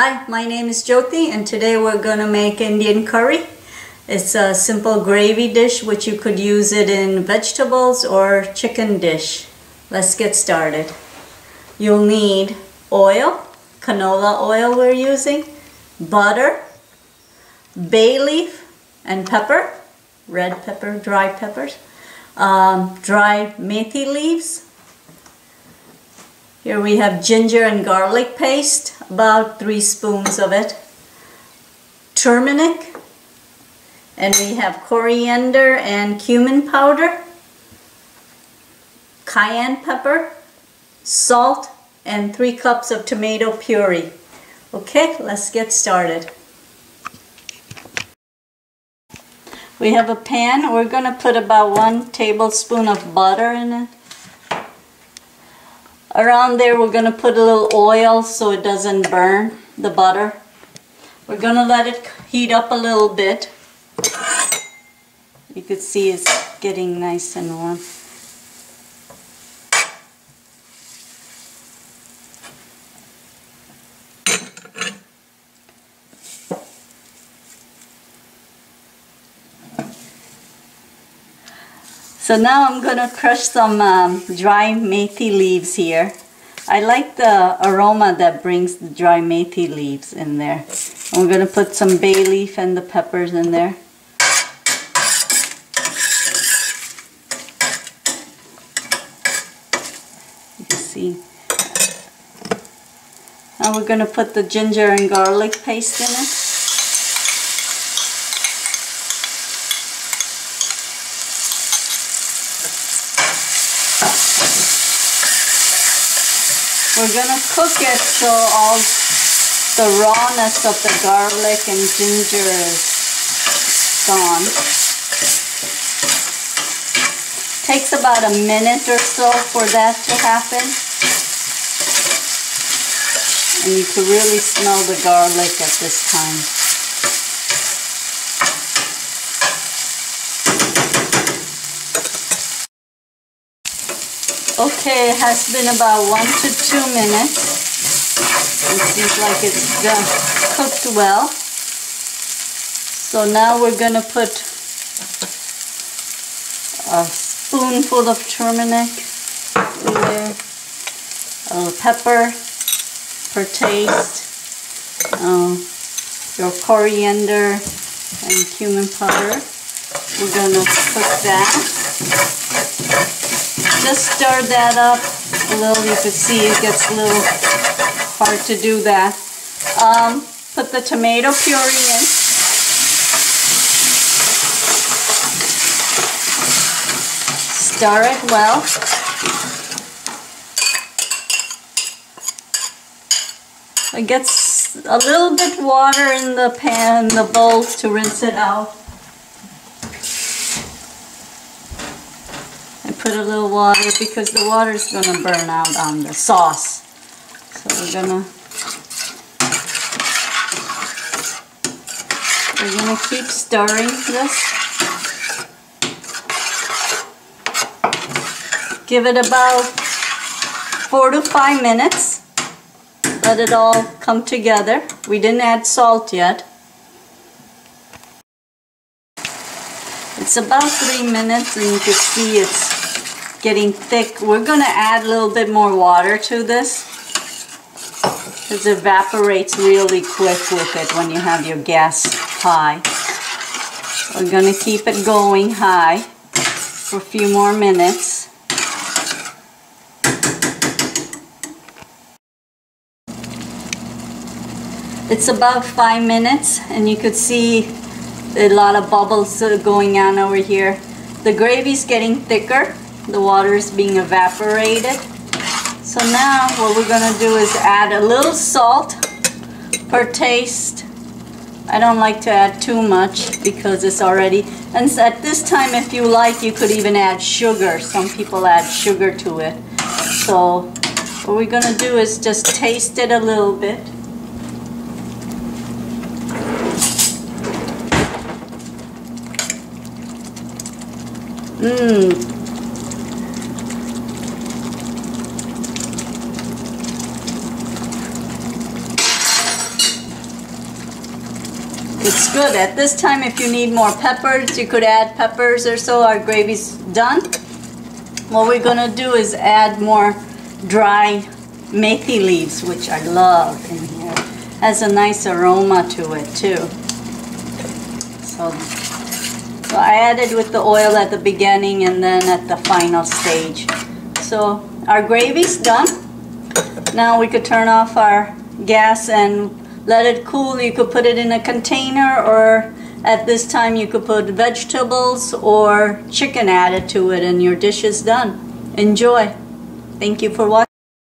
Hi, my name is Jyoti and today we're gonna make Indian curry. It's a simple gravy dish which you could use it in vegetables or chicken dish. Let's get started. You'll need oil, canola oil we're using, butter, bay leaf and pepper, red pepper, dry peppers, um, dry methi leaves. Here we have ginger and garlic paste, about three spoons of it, turmeric, and we have coriander and cumin powder, cayenne pepper, salt, and three cups of tomato puree. Okay, let's get started. We have a pan. We're going to put about one tablespoon of butter in it. Around there we're going to put a little oil so it doesn't burn the butter. We're going to let it heat up a little bit. You can see it's getting nice and warm. So now I'm going to crush some um, dry methi leaves here. I like the aroma that brings the dry methi leaves in there. I'm going to put some bay leaf and the peppers in there. You see. Now we're going to put the ginger and garlic paste in it. We're gonna cook it so all the rawness of the garlic and ginger is gone. Takes about a minute or so for that to happen. And you can really smell the garlic at this time. Okay, it has been about one to two minutes. It seems like it's cooked well. So now we're going to put a spoonful of turmeric in there, a little pepper for taste, uh, your coriander and cumin powder. We're going to cook that. Just stir that up a little. You can see it gets a little hard to do that. Um, put the tomato puree in. Stir it well. It gets a little bit water in the pan, the bowl to rinse it out. Put a little water because the water is going to burn out on the sauce. So we're going to we're going to keep stirring this. Give it about four to five minutes. Let it all come together. We didn't add salt yet. It's about three minutes and you can see it's getting thick. We're going to add a little bit more water to this it evaporates really quick with it when you have your gas high. We're going to keep it going high for a few more minutes. It's about five minutes and you could see a lot of bubbles uh, going on over here. The gravy's getting thicker the water is being evaporated. So now what we're going to do is add a little salt per taste. I don't like to add too much because it's already, and at this time if you like you could even add sugar. Some people add sugar to it. So what we're going to do is just taste it a little bit. Mmm, It's good. At this time, if you need more peppers, you could add peppers or so. Our gravy's done. What we're gonna do is add more dry methi leaves, which I love in here. Has a nice aroma to it too. So, so I added with the oil at the beginning and then at the final stage. So our gravy's done. Now we could turn off our gas and let it cool. You could put it in a container or at this time you could put vegetables or chicken added to it and your dish is done. Enjoy. Thank you for watching.